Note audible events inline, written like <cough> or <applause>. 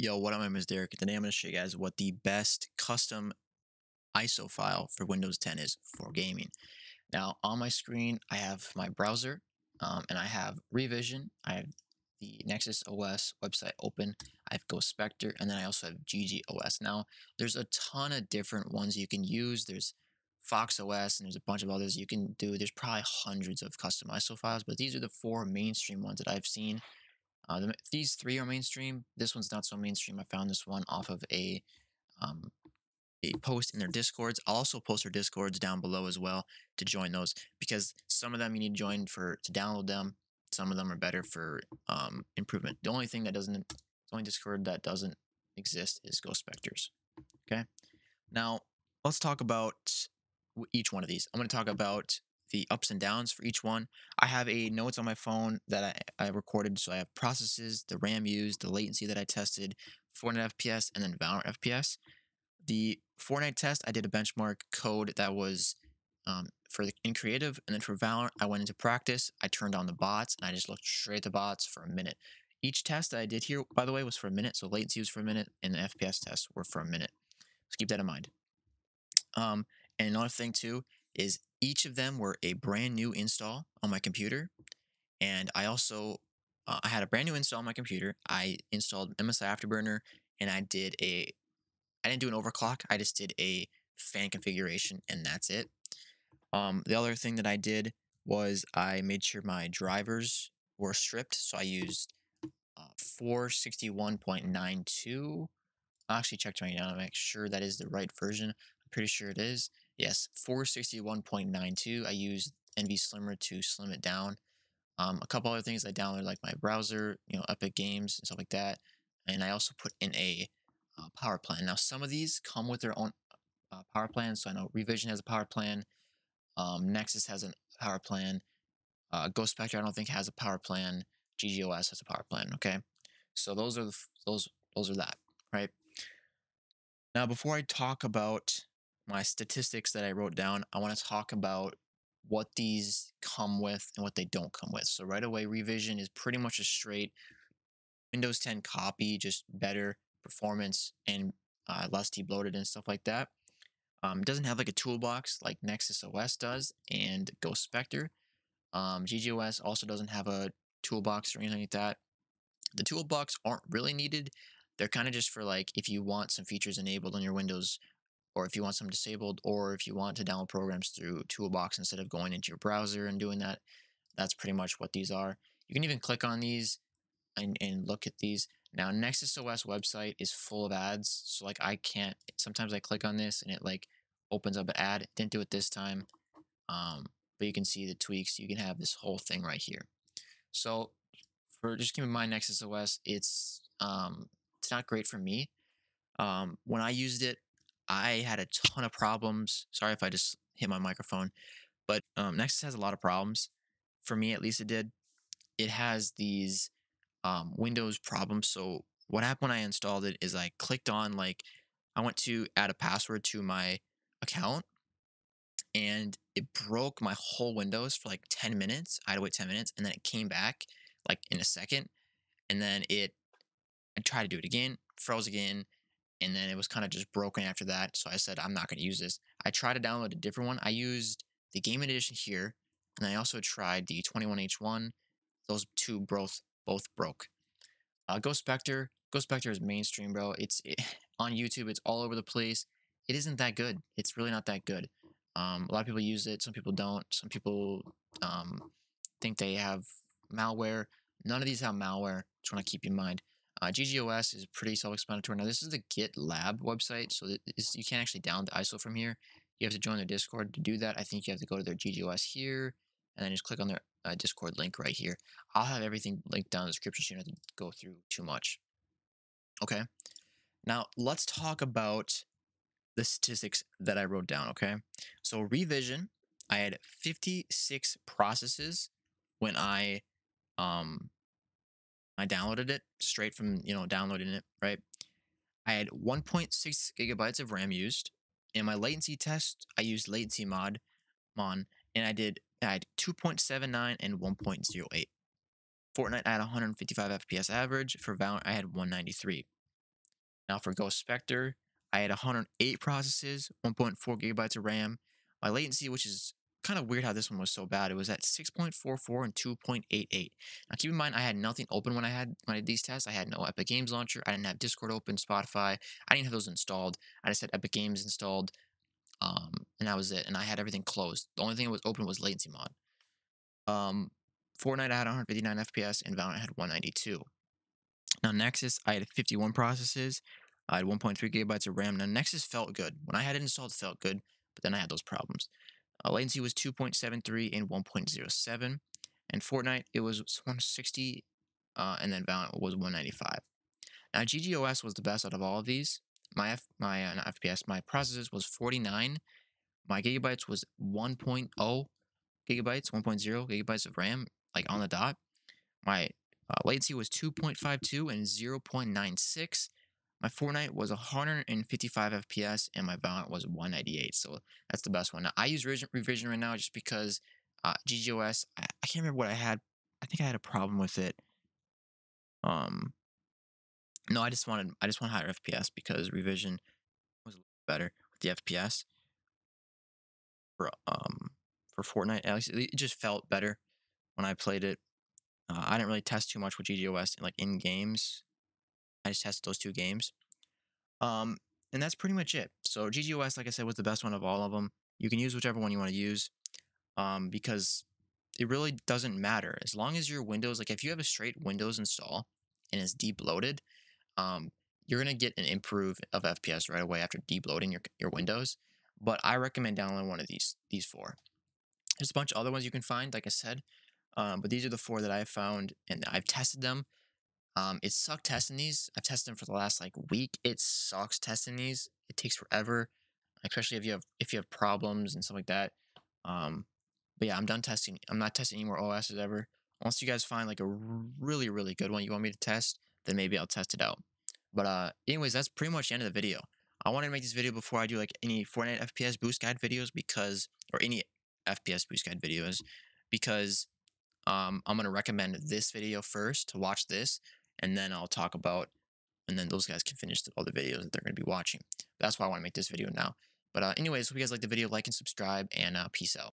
Yo, what up, my name is Derek. Today I'm going to show you guys what the best custom ISO file for Windows 10 is for gaming. Now, on my screen, I have my browser, um, and I have Revision. I have the Nexus OS website open. I have Ghost Spectre, and then I also have GGOS. Now, there's a ton of different ones you can use. There's Fox OS, and there's a bunch of others you can do. There's probably hundreds of custom ISO files, but these are the four mainstream ones that I've seen uh, the, these three are mainstream. This one's not so mainstream. I found this one off of a um, a post in their discords. I'll also post their discords down below as well to join those because some of them you need to join for to download them. Some of them are better for um, improvement. The only thing that doesn't, the only Discord that doesn't exist is Ghost Spectre's. Okay, now let's talk about each one of these. I'm going to talk about the ups and downs for each one. I have a notes on my phone that I, I recorded. So I have processes, the RAM used, the latency that I tested, Fortnite FPS, and then Valorant FPS. The Fortnite test, I did a benchmark code that was um, for the, in creative, and then for Valorant, I went into practice. I turned on the bots, and I just looked straight at the bots for a minute. Each test that I did here, by the way, was for a minute. So latency was for a minute, and the FPS tests were for a minute. So keep that in mind. Um, and another thing too is each of them were a brand new install on my computer. And I also, uh, I had a brand new install on my computer. I installed MSI Afterburner and I did a, I didn't do an overclock. I just did a fan configuration and that's it. Um, the other thing that I did was I made sure my drivers were stripped. So I used uh, 461.92. I'll actually check my now to make sure that is the right version. I'm pretty sure it is. Yes, 461.92. I use NV Slimmer to slim it down. Um, a couple other things I downloaded, like my browser, you know, Epic Games and stuff like that. And I also put in a uh, power plan. Now, some of these come with their own uh, power plan. So I know Revision has a power plan. Um, Nexus has a power plan. Uh, Ghost Spectre, I don't think has a power plan. GGOS has a power plan. Okay, so those are the, those those are that right. Now, before I talk about my statistics that I wrote down, I want to talk about what these come with and what they don't come with. So right away, revision is pretty much a straight Windows 10 copy, just better performance and uh, less debloated and stuff like that. Um, it doesn't have like a toolbox like Nexus OS does and Ghost Spectre. Um, GGOS also doesn't have a toolbox or anything like that. The toolbox aren't really needed. They're kind of just for like if you want some features enabled on your Windows or if you want some disabled, or if you want to download programs through Toolbox instead of going into your browser and doing that, that's pretty much what these are. You can even click on these and, and look at these. Now, Nexus OS website is full of ads, so like I can't, sometimes I click on this and it like opens up an ad. didn't do it this time, um, but you can see the tweaks. You can have this whole thing right here. So for just keep in mind Nexus OS, it's um, it's not great for me. Um, when I used it, I had a ton of problems. Sorry if I just hit my microphone, but um, Nexus has a lot of problems. For me, at least, it did. It has these um, Windows problems. So what happened when I installed it is I clicked on like I went to add a password to my account, and it broke my whole Windows for like 10 minutes. I had to wait 10 minutes, and then it came back like in a second, and then it I tried to do it again, froze again, and then it was kind of just broken after that. So I said, I'm not going to use this. I tried to download a different one. I used the Game Edition here, and I also tried the 21H1. Those two both both broke. Uh, Ghost Spectre, Ghost Spectre is mainstream, bro. It's it, <laughs> on YouTube. It's all over the place. It isn't that good. It's really not that good. Um, a lot of people use it. Some people don't. Some people um, think they have malware. None of these have malware. Just want to keep in mind. Uh, GGOS is pretty self-explanatory. Now, this is the GitLab website, so you can't actually download the ISO from here. You have to join their Discord to do that. I think you have to go to their GGOS here, and then just click on their uh, Discord link right here. I'll have everything linked down in the description so you don't have to go through too much. Okay. Now, let's talk about the statistics that I wrote down, okay? So, revision, I had 56 processes when I um, I downloaded it straight from, you know, downloading it, right? I had 1.6 gigabytes of RAM used. In my latency test, I used latency mod mon and I did I had 2.79 and 1.08. Fortnite I had 155 FPS average. For Valorant I had 193. Now for Ghost Spectre, I had 108 processes, 1.4 gigabytes of RAM. My latency, which is kind of weird how this one was so bad, it was at 6.44 and 2.88. Now keep in mind, I had nothing open when I had when I did these tests. I had no Epic Games Launcher. I didn't have Discord open, Spotify. I didn't have those installed. I just had Epic Games installed, um, and that was it. And I had everything closed. The only thing that was open was LatencyMon. Um, Fortnite I had 159 FPS and Valorant had 192. Now Nexus I had 51 processes. I had 1.3 gigabytes of RAM. Now Nexus felt good. When I had it installed, it felt good, but then I had those problems. Uh, latency was 2.73 and 1.07. And Fortnite, it was 160, uh, and then Valorant was 195. Now GGOS was the best out of all of these. My F, my uh, FPS, my processors was 49. My gigabytes was 1.0 gigabytes, 1.0 gigabytes of RAM, like on the dot. My uh, latency was 2.52 and 0.96. My Fortnite was 155 FPS and my Valorant was 198. So that's the best one. Now, I use Revision right now just because uh, GGOS, I, I can't remember what I had. I think I had a problem with it. Um, no, I just wanted I just want higher FPS because Revision was better with the FPS for um for Fortnite. At least it just felt better when I played it. Uh, I didn't really test too much with GGOS like in games. I just tested those two games. Um, and that's pretty much it. So GGOS, like I said, was the best one of all of them. You can use whichever one you want to use um, because it really doesn't matter. As long as your Windows, like if you have a straight Windows install and it's debloated, um, you're going to get an improve of FPS right away after debloating your, your Windows. But I recommend downloading one of these, these four. There's a bunch of other ones you can find, like I said, um, but these are the four that I've found and I've tested them. Um, it sucked testing these. I've tested them for the last like week. It sucks testing these. It takes forever, especially if you have if you have problems and stuff like that. Um, but yeah, I'm done testing. I'm not testing any more OSs ever. Unless you guys find like a really really good one you want me to test, then maybe I'll test it out. But uh, anyways, that's pretty much the end of the video. I wanted to make this video before I do like any Fortnite FPS boost guide videos because, or any FPS boost guide videos, because um, I'm gonna recommend this video first to watch this and then I'll talk about, and then those guys can finish all the videos that they're going to be watching. That's why I want to make this video now. But uh, anyways, hope you guys like the video, like and subscribe, and uh, peace out.